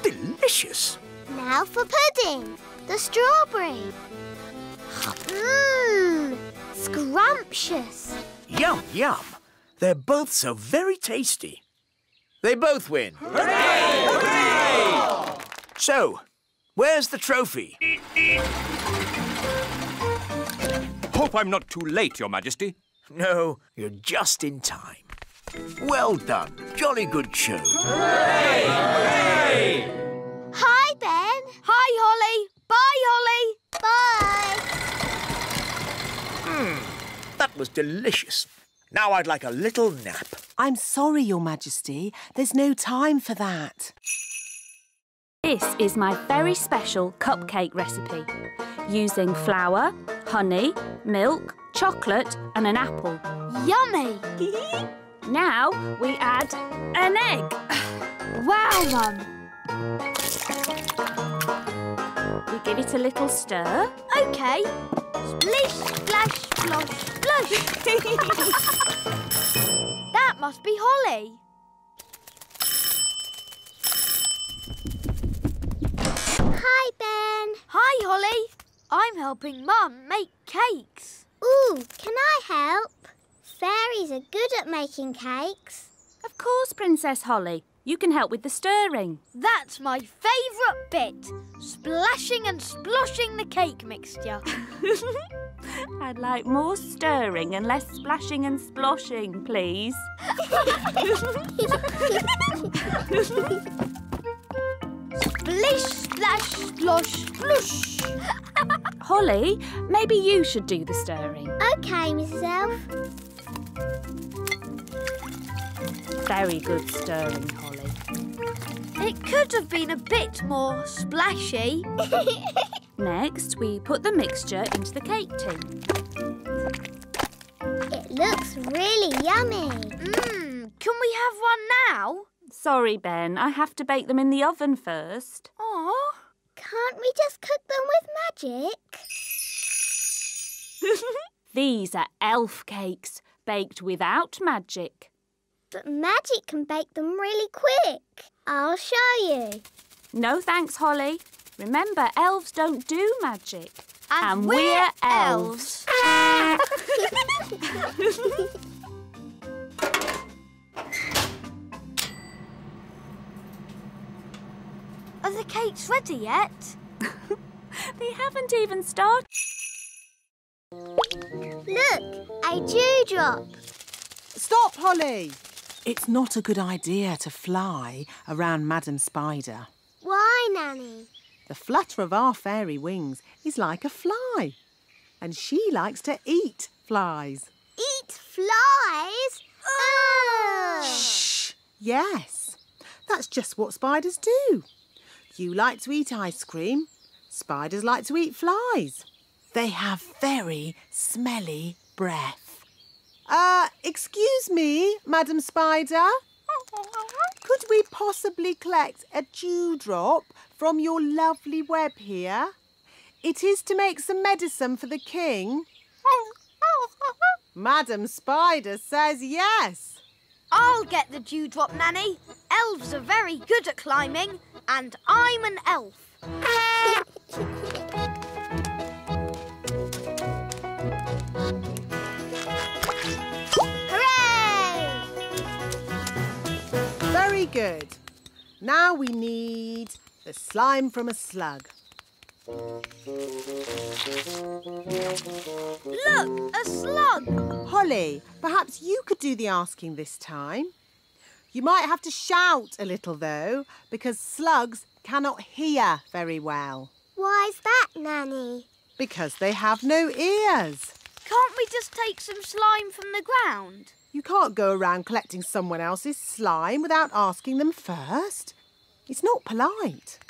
delicious. Now for pudding, the strawberry. Mmm, scrumptious. Yum, yum. They're both so very tasty. They both win. So, where's the trophy? Hope I'm not too late, Your Majesty. No, you're just in time. Well done. Jolly good show. Hi, Ben. Hi, Holly. Bye, Holly. Bye. That was delicious. Now I'd like a little nap. I'm sorry, Your Majesty. There's no time for that. This is my very special cupcake recipe using flour, honey, milk, chocolate and an apple. Yummy. Now we add an egg. wow, Mum. We give it a little stir. OK. Splish, splash, splosh, splosh. (laughs) that must be Holly. Hi, Ben. Hi, Holly. I'm helping Mum make cakes. Ooh, can I help? Fairies are good at making cakes. Of course, Princess Holly. You can help with the stirring. That's my favourite bit. Splashing and sploshing the cake mixture. (laughs) I'd like more stirring and less splashing and sploshing, please. Splish, splash, splosh, splush. (laughs) Holly, maybe you should do the stirring. OK, Mrs Elf. Very good stirring, Holly. It could have been a bit more splashy. (laughs) Next, we put the mixture into the cake tin. It looks really yummy. Mmm, can we have one now? Sorry, Ben, I have to bake them in the oven first. Aw. Can't we just cook them with magic? (laughs) These are elf cakes, baked without magic. But magic can bake them really quick. I'll show you. No thanks, Holly. Remember, elves don't do magic. And, we're, elves. (laughs) Are the cakes ready yet? (laughs) They haven't even started. Look, a dewdrop. Stop, Holly! It's not a good idea to fly around Madam Spider. Why, Nanny? The flutter of our fairy wings is like a fly. And she likes to eat flies. Eat flies? Ugh. Shh! Yes, that's just what spiders do. You like to eat ice cream. Spiders like to eat flies. They have very smelly breath. Uh, excuse me, Madam Spider. Could we possibly collect a dewdrop from your lovely web here? It is to make some medicine for the king. Madam Spider says yes. I'll get the dewdrop, Nanny. Elves are very good at climbing, and I'm an elf. (laughs) Very good. Now we need the slime from a slug. Look, a slug. Holly, perhaps you could do the asking this time. You might have to shout a little though, because slugs cannot hear very well. Why's that, Nanny? Because they have no ears. Can't we just take some slime from the ground? You can't go around collecting someone else's slime without asking them first. It's not polite.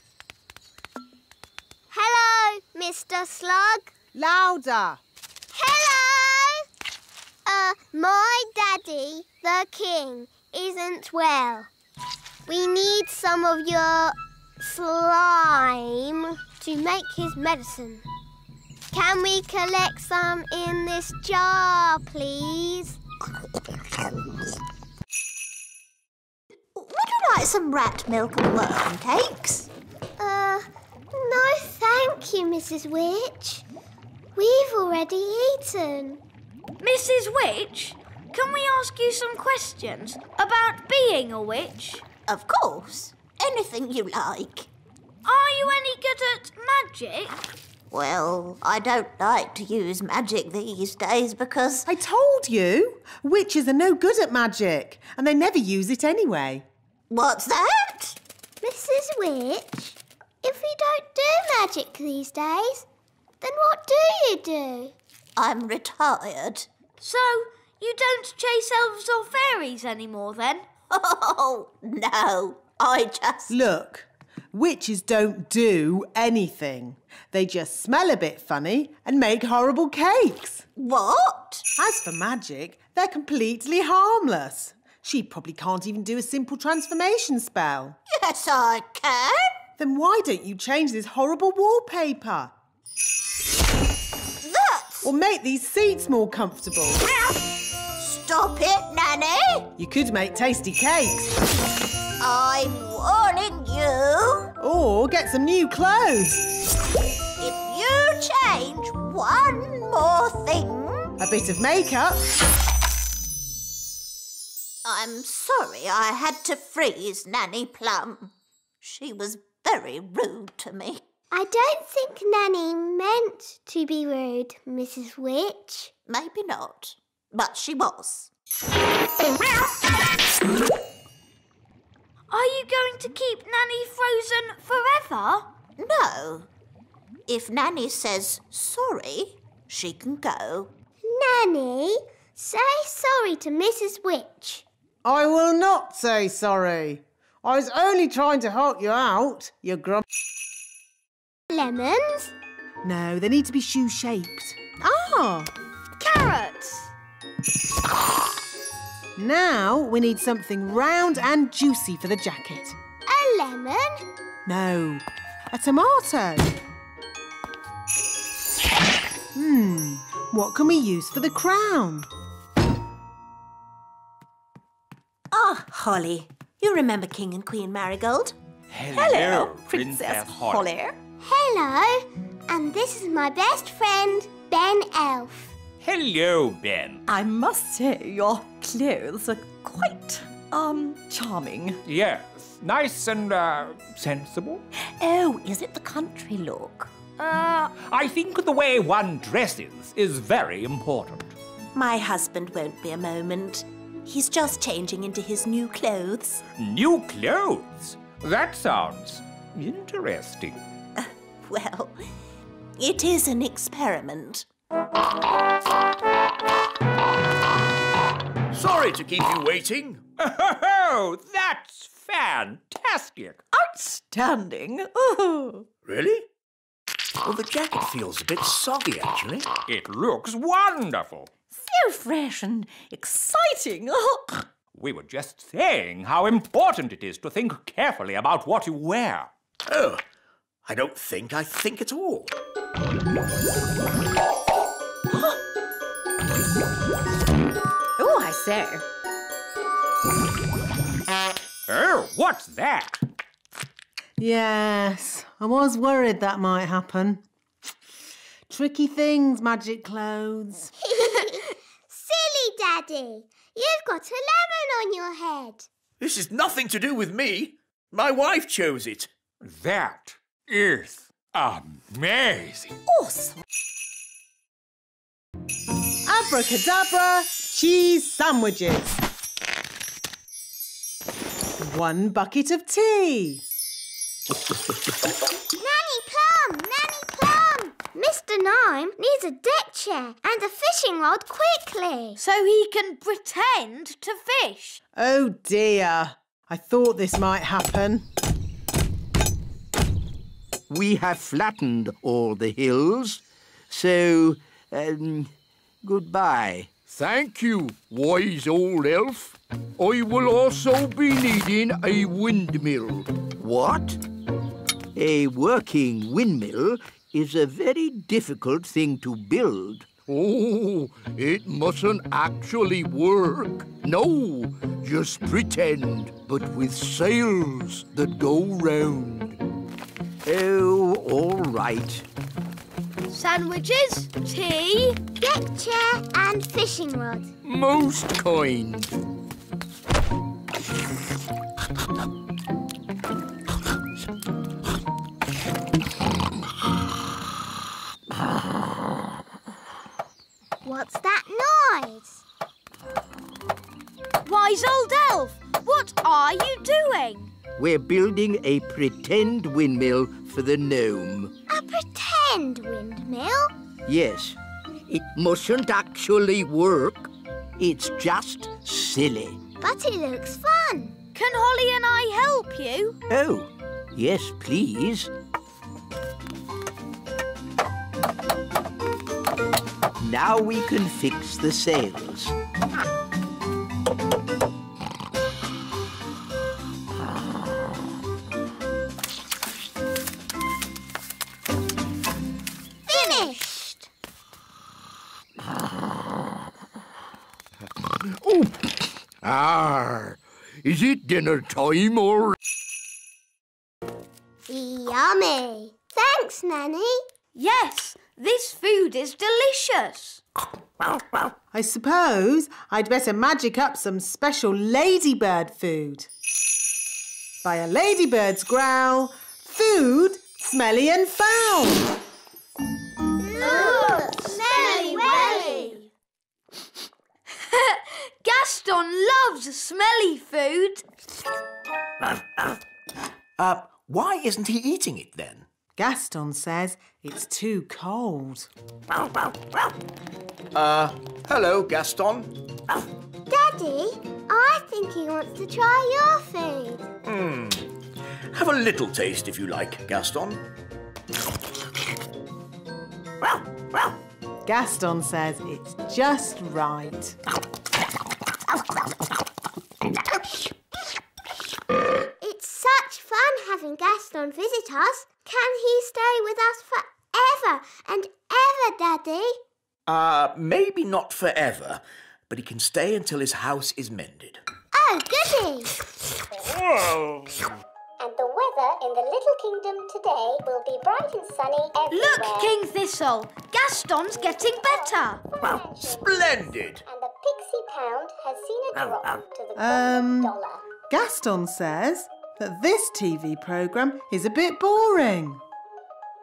Hello, Mr. Slug. Louder. Hello! Uh, my daddy, the king, isn't well. We need some of your slime to make his medicine. Can we collect some in this jar, please? Would you like some rat milk and worm cakes? Uh, no thank you, Mrs. Witch. We've already eaten. Mrs. Witch, can we ask you some questions about being a witch? Of course. Anything you like. Are you any good at magic? Well, I don't like to use magic these days because I told you, witches are no good at magic, and they never use it anyway. What's that? Mrs. Witch, if you don't do magic these days, then what do you do? I'm retired. So, you don't chase elves or fairies anymore then? (laughs) Oh, no. I just. Look, witches don't do anything. They just smell a bit funny and make horrible cakes. What? As for magic, they're completely harmless. She probably can't even do a simple transformation spell. Yes, I can. Then why don't you change this horrible wallpaper? That's. Or make these seats more comfortable? Stop it, Nanny. You could make tasty cakes. I'm. Or get some new clothes. If you change one more thing, A bit of makeup. I'm sorry I had to freeze Nanny Plum. She was very rude to me. I don't think Nanny meant to be rude, Mrs. Witch. Maybe not, but she was. (laughs) Are you going to keep Nanny frozen forever? No. If Nanny says sorry, she can go. Nanny, say sorry to Mrs. Witch. I will not say sorry. I was only trying to help you out, you grum. Lemons? No, they need to be shoe shaped. Ah! Carrots! Now we need something round and juicy for the jacket. A lemon? No, a tomato. Hmm, what can we use for the crown? Oh, Holly. You remember King and Queen Marigold? Hello, Princess Holly. Hello, and this is my best friend, Ben Elf. Hello, Ben. I must say, your clothes are quite, um, charming. Yes, nice and uh, sensible. Oh, is it the country look? Uh, I think the way one dresses is very important. My husband won't be a moment. He's just changing into his new clothes. New clothes? That sounds interesting. (laughs) Well, it is an experiment. Sorry to keep you waiting. Oh, that's fantastic. Outstanding. Ooh. Really? Well, the jacket feels a bit soggy, actually. It looks wonderful. So fresh and exciting. We were just saying how important it is to think carefully about what you wear. Oh, I don't think I think at all. Oh, I say. Oh, what's that? Yes, I was worried that might happen. Tricky things, magic clothes. (laughs) Silly Daddy, you've got a lemon on your head. This is nothing to do with me. My wife chose it. That is amazing. Awesome. Abracadabra, cheese sandwiches. One bucket of tea. Nanny Plum, Nanny Plum. Mr. Nime needs a deck chair and a fishing rod quickly. So he can pretend to fish. Oh dear, I thought this might happen. We have flattened all the hills, so, um, goodbye. Thank you, wise old elf. I will also be needing a windmill. What? A working windmill is a very difficult thing to build. Oh, it mustn't actually work. No, just pretend, but with sails that go round. Oh, all right. Sandwiches, tea. Deck chair and fishing rod. Most kind. What's that noise? Wise old elf, what are you doing? We're building a pretend windmill for the gnome. Windmill? Yes, it mustn't actually work. It's just silly. But it looks fun. Can Holly and I help you? Oh, yes, please. Now we can fix the sails. Is it dinner time or? Yummy. Thanks, Nanny. Yes, this food is delicious. I suppose I'd better magic up some special ladybird food. By a ladybird's growl, food smelly and foul. Look, smelly welly. (laughs) Gaston loves smelly food. Uh, why isn't he eating it then? Gaston says it's too cold. Uh, hello, Gaston. Daddy, I think he wants to try your food. Hmm. Have a little taste if you like, Gaston. Gaston says it's just right. It's such fun having Gaston visit us. Can he stay with us forever and ever, Daddy? Uh, maybe not forever, but he can stay until his house is mended. Oh, goody! And the weather in the little kingdom today will be bright and sunny everywhere. Look, King Thistle! Gaston's getting better. Well, Splendid! And the pixie pound has seen a drop to the Um, dollar. Gaston says that this TV programme is a bit boring.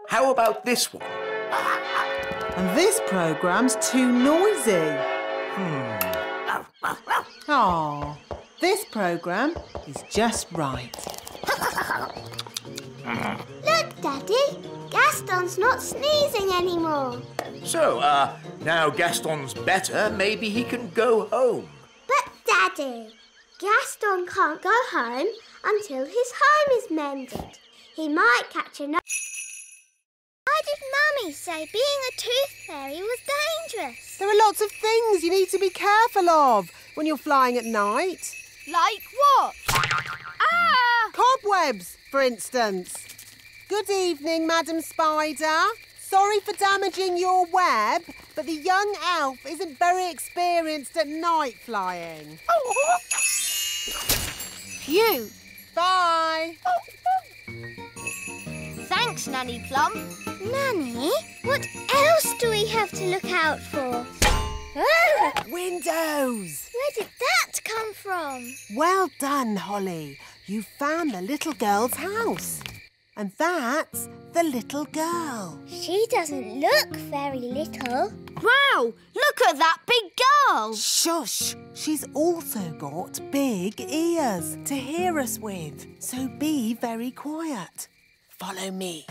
How about this one? And this programme's too noisy. Oh, this programme is just right. Look, Daddy! Gaston's not sneezing anymore. So, uh, now Gaston's better, maybe he can go home. But, Daddy, Gaston can't go home until his home is mended. He might catch another. Why did Mummy say being a tooth fairy was dangerous? There are lots of things you need to be careful of when you're flying at night. Like what? Ah! Cobwebs, for instance. Good evening, Madam Spider. Sorry for damaging your web, but the young elf isn't very experienced at night flying. Phew! Bye. Thanks, Nanny Plum. Nanny, what else do we have to look out for? Ah, Windows. where did that come from? Well done, Holly. You found the little girl's house. And that's the little girl. She doesn't look very little. Wow! Look at that big girl! Shush! She's also got big ears to hear us with. So be very quiet. Follow me.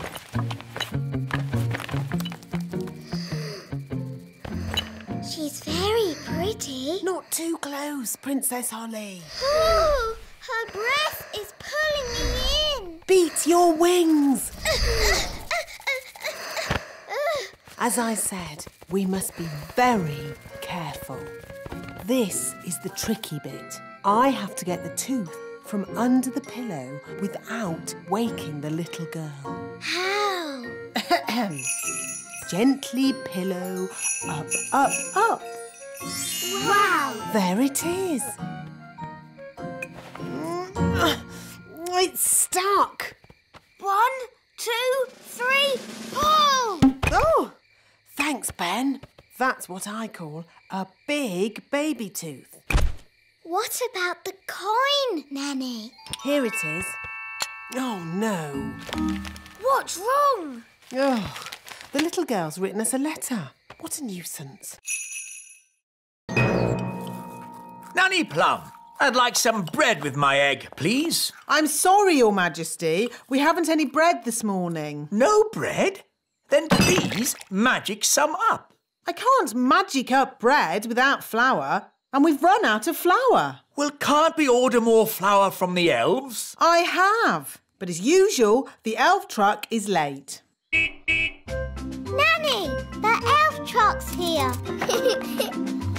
She's very pretty. Not too close, Princess Holly. (gasps) (gasps) Her breath is pulling me in. Beat your wings. As I said, we must be very careful. This is the tricky bit. I have to get the tooth from under the pillow without waking the little girl. How? (clears throat) Gently pillow up, up, up. Wow. There it is. It's stuck. One, two, three, pull! Oh, thanks, Ben. That's what I call a big baby tooth. What about the coin, Nanny? Here it is. Oh, no. What's wrong? Oh, the little girl's written us a letter. What a nuisance. Nanny Plum, I'd like some bread with my egg, please. I'm sorry, Your Majesty. We haven't any bread this morning. No bread? Then please magic some up. I can't magic up bread without flour, and we've run out of flour. Well, can't we order more flour from the elves? I have, but as usual, the elf truck is late. Nanny, the elf truck's here. (laughs)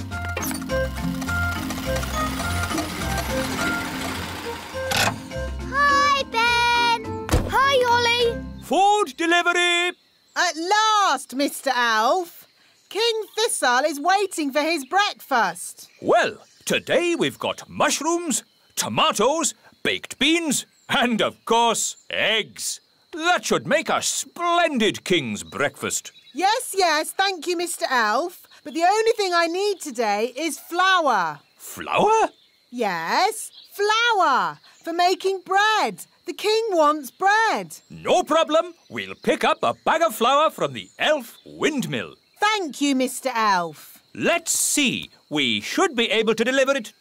Food delivery! At last, Mr. Elf. King Thistle is waiting for his breakfast. Well, today we've got mushrooms, tomatoes, baked beans, and of course, eggs. That should make a splendid king's breakfast. Yes, yes, thank you, Mr. Elf. But the only thing I need today is flour. Flour? Yes, flour for making bread. The king wants bread. No problem. We'll pick up a bag of flour from the elf windmill. Thank you, Mr. Elf. Let's see. We should be able to deliver it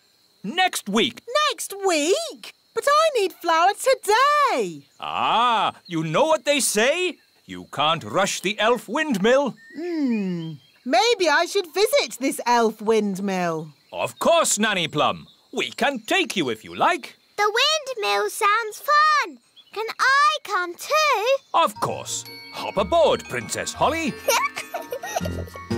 next week. Next week? But I need flour today. Ah, you know what they say? You can't rush the elf windmill. Hmm. Maybe I should visit this elf windmill. Of course, Nanny Plum. We can take you if you like. The windmill sounds fun. Can I come too? Of course. Hop aboard, Princess Holly. (laughs)